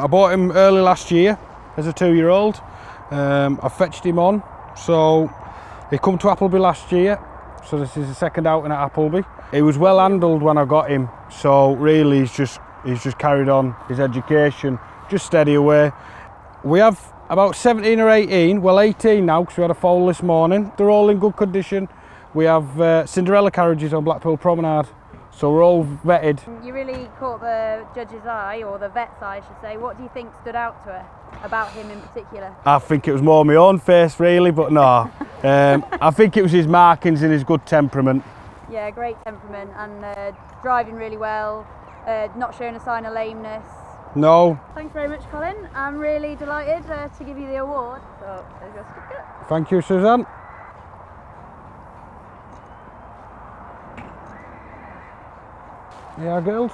I bought him early last year as a two-year-old. Um, I fetched him on, so he come to Appleby last year. So this is the second outing at Appleby. He was well handled when I got him, so really he's just he's just carried on his education, just steady away. We have about 17 or 18, well 18 now because we had a foal this morning. They're all in good condition. We have uh, Cinderella carriages on Blackpool Promenade, so we're all vetted. You really caught the judge's eye, or the vet's eye, I should say. What do you think stood out to her about him in particular? I think it was more my own face really, but no. um, I think it was his markings and his good temperament. Yeah, great temperament and uh, driving really well, uh, not showing a sign of lameness. No, Thanks very much, Colin. I'm really delighted uh, to give you the award. So, there's your certificate. thank you Suzanne. Yeah, girls.